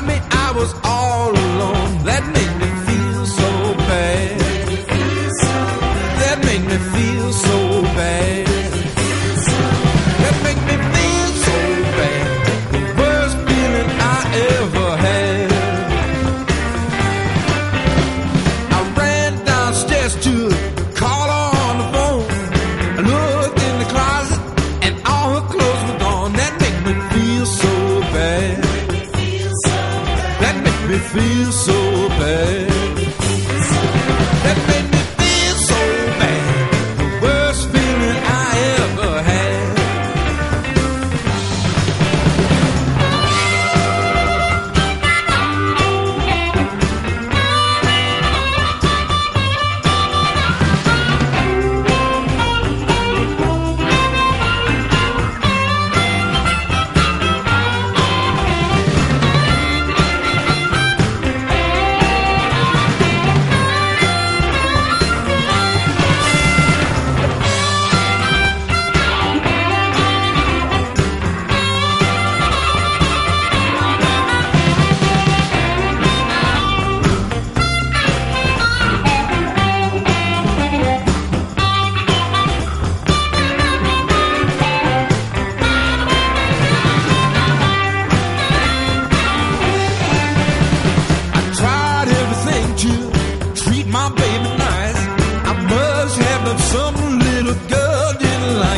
Inside me, I was all alone. That made me feel so bad. That made me feel so bad. feel so bad.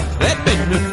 that big